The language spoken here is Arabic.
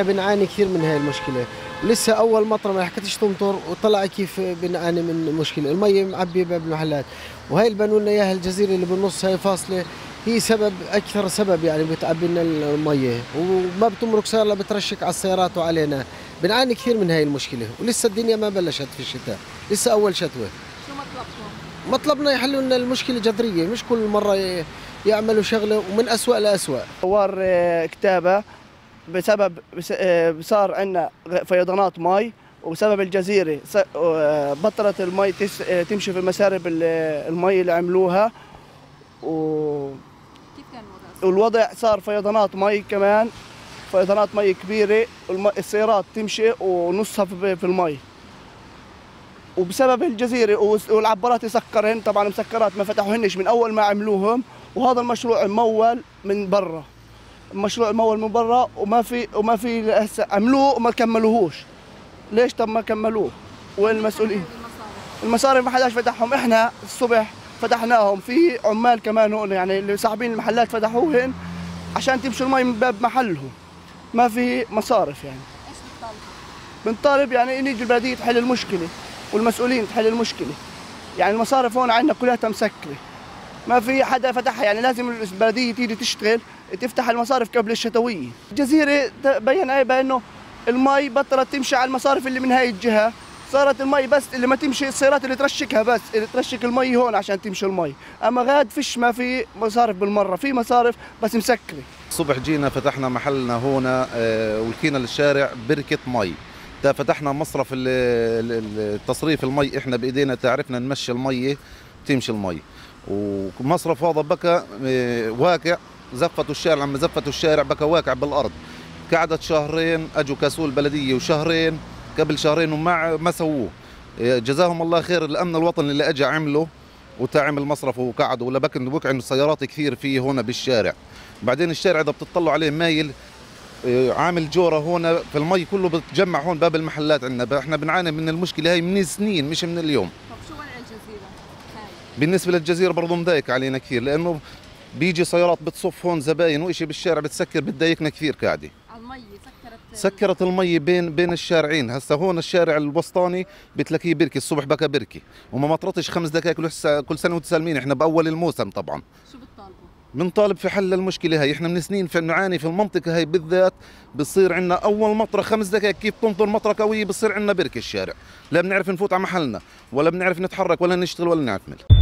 إحنا بنعاني كثير من هاي المشكلة. لسه أول مطرة ما حكتش تمطر وطلع كيف بنعاني من مشكلة. الميه معبية باب المحلات. وهي اللي بنوا لنا إياها الجزيرة اللي بالنص هاي فاصلة. هي سبب أكثر سبب يعني بتعبي لنا الميه وما بتمرق صار بترشك على السيارات وعلينا. بنعاني كثير من هاي المشكلة. ولسه الدنيا ما بلشت في الشتاء. لسه أول شتوة. شو مطلبكم؟ مطلبنا يحلوا لنا المشكلة جذرية. مش كل مرة يعملوا شغلة ومن أسوأ لأسوأ. ثوار آه، كتابة. بسبب بس- آه، صار عندنا فيضانات مي وبسبب الجزيرة س- آه، بطلت المي آه، تمشي في مسارب ال- المي اللي عملوها. و- كيف كان الوضع؟ والوضع صار فيضانات مي كمان فيضانات مي كبيرة والم- السيارات تمشي ونصها في المي. وبسبب الجزيرة والس- والعبارات يسكرهن طبعا مسكرات ما فتحوهنش من أول ما عملوهم وهذا المشروع ممول من برا. المشروع ممول من برا وما في وما في عملوه وما كملوهوش. ليش طب ما كملوه؟ وين المسؤولين؟ المصاري ما حداش فتحهم. إحنا الصبح فتحناهم. في عمال كمان هون يعني اللي صاحبين المحلات فتحوهن عشان تمشي المي من باب محلهم. ما في مصارف يعني. إيش بتطالبوا؟ بنطالب يعني ان يجي البلدية تحل المشكلة والمسؤولين تحل المشكلة. يعني المصارف هون عندنا كلها مسكره ما في حدا فتحها. يعني لازم البلدية تيجي تشتغل تفتح المصارف قبل الشتويه الجزيرة بين إيه بانه المي بطلت تمشي على المصارف اللي من هاي الجهة. صارت المي بس اللي ما تمشي السيارات اللي ترشكها بس اللي ترشك المي هون عشان تمشي المي. أما غاد فيش ما في مصارف بالمرة في مصارف بس مسكرة. الصبح جينا فتحنا محلنا هنا آه، ولكينا للشارع بركة مي. فتحنا مصرف ال- ال- ال- التصريف المي إحنا بإيدينا تعرفنا نمشي المية تمشي المي. ومصرف هذا بكى آه، واقع. زفتوا الشارع لما زفتوا الشارع بكى واقع بالأرض. قعدت شهرين أجوا كاسوا البلديه وشهرين قبل شهرين وما ما سووه. آه، جزاهم الله خير الامن الوطني اللي أجى عمله وتعمل المصرف وقعدوا ولا بكن بوقع انه سيارات كثير فيه هنا بالشارع. بعدين الشارع إذا بتطلعوا عليه مايل آه، عامل جورة هون في المي كله بتجمع هون باب المحلات عندنا. إحنا بنعاني من المشكلة هاي من سنين مش من اليوم. طب شو وضع الجزيرة؟ هاي بالنسبة للجزيرة برضه مضايق علينا كثير لأنه بيجي سيارات بتصف هون زباين وإشي بالشارع بتسكر بتضايقنا كثير قاعدة. المي سكرت سكرت المي بين بين الشارعين. هسه هون الشارع الوسطاني بتلاقيه بركي الصبح بكى بركي. وما مطرتش خمس دقائق كل سنة وأنتم سالمين. إحنا بأول الموسم طبعا. شو بتطالبوا؟ بنطالب في حل المشكلة هاي. إحنا من سنين في نعاني في المنطقة هاي بالذات. بصير عندنا أول مطرة خمس دقائق كيف تمطر مطرة قوية بصير عندنا بركه الشارع. لا بنعرف نفوت على محلنا ولا بنعرف نتحرك ولا نشتغل ولا نعمل